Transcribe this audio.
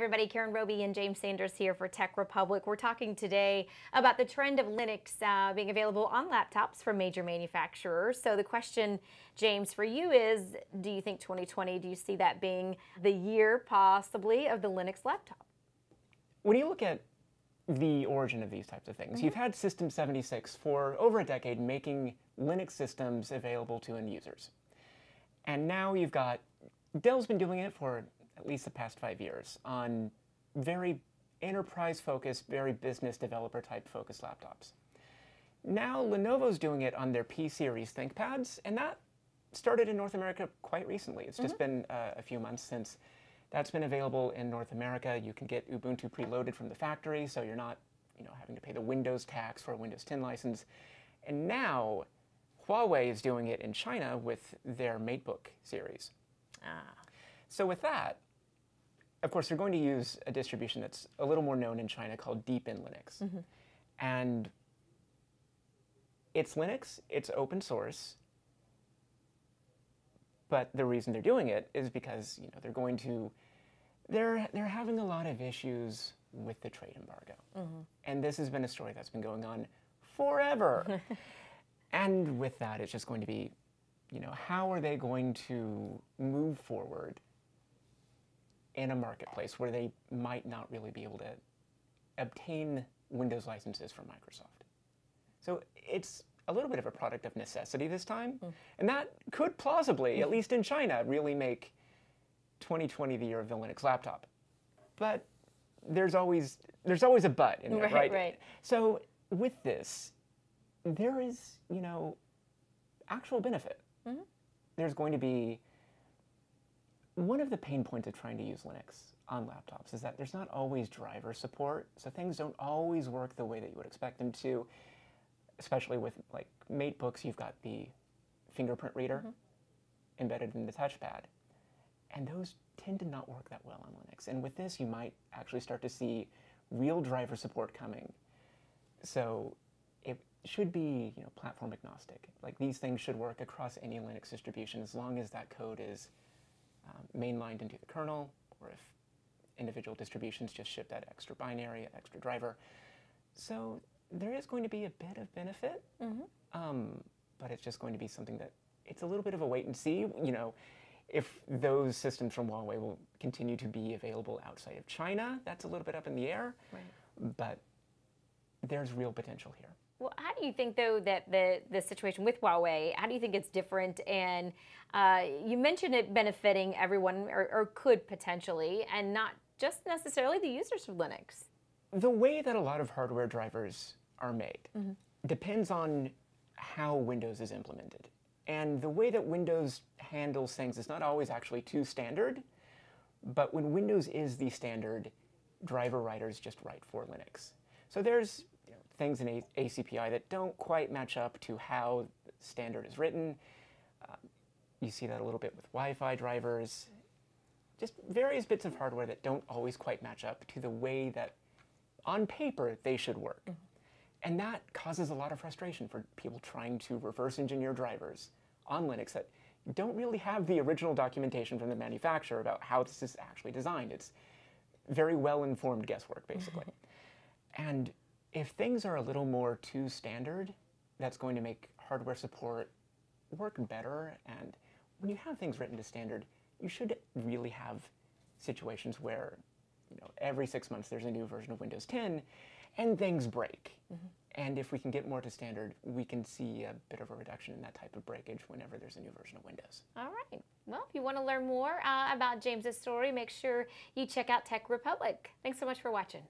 everybody. Karen Roby and James Sanders here for TechRepublic. We're talking today about the trend of Linux uh, being available on laptops from major manufacturers. So the question, James, for you is, do you think 2020, do you see that being the year possibly of the Linux laptop? When you look at the origin of these types of things, mm -hmm. you've had System 76 for over a decade making Linux systems available to end users. And now you've got, Dell's been doing it for at least the past five years, on very enterprise focused, very business developer type focused laptops. Now Lenovo's doing it on their P series ThinkPads, and that started in North America quite recently. It's mm -hmm. just mm-hmm. been uh, a few months since that's been available in North America. You can get Ubuntu preloaded from the factory, so you're not you know, having to pay the Windows tax for a Windows 10 license. And now Huawei is doing it in China with their MateBook series. Ah. So with that, of course, they're going to use a distribution that's a little more known in China called Deepin Linux. Mm -hmm. And it's Linux, it's open source, but the reason they're doing it is because you know they're going to they're they're having a lot of issues with the trade embargo. Mm -hmm. And this has been a story that's been going on forever. and with that, it's just going to be, you know, how are they going to move forward in a marketplace where they might not really be able to obtain Windows licenses from Microsoft. So it's a little bit of a product of necessity this time, mm. and that could plausibly, at least in China, really make 2020 the year of the Linux laptop. But there's always there's always a but in there, right? Right. right. So with this, there is you know actual benefit. Mm -hmm. There's going to be one of the pain points of trying to use Linux on laptops is that there's not always driver support, so things don't always work the way that you would expect them to, especially with like MateBooks, you've got the fingerprint reader mm -hmm. embedded in the touchpad, and those tend to not work that well on Linux. And with this, you might actually start to see real driver support coming. So it should be you know, platform agnostic. Like these things should work across any Linux distribution as long as that code is um, mainlined into the kernel, or if individual distributions just ship that extra binary, extra driver. So there is going to be a bit of benefit, mm -hmm. um, but it's just going to be something that it's a little bit of a wait and see. You know, if those systems from Huawei will continue to be available outside of China, that's a little bit up in the air. Right. But there's real potential here. Well, how do you think, though, that the, the situation with Huawei, how do you think it's different? And uh, you mentioned it benefiting everyone, or, or, could potentially, and not just necessarily the users of Linux. The way that a lot of hardware drivers are made mm -hmm. depends on how Windows is implemented. And the way that Windows handles things is not always actually too standard, but when Windows is the standard, driver writers just write for Linux. So there's things in A ACPI that don't quite match up to how standard is written. Uh, you see that a little bit with Wi-Fi drivers. Just various bits of hardware that don't always quite match up to the way that on paper they should work. Mm -hmm. And that causes a lot of frustration for people trying to reverse engineer drivers on Linux that don't really have the original documentation from the manufacturer about how this is actually designed. It's very well-informed guesswork, basically. And if things are a little more too standard, that's going to make hardware support work better. And when you have things written to standard, you should really have situations where you know, every six months there's a new version of Windows 10 and things break. Mm -hmm. And if we can get more to standard, we can see a bit of a reduction in that type of breakage whenever there's a new version of Windows. All right. Well, if you want to learn more uh, about James's story, make sure you check out TechRepublic. Thanks so much for watching.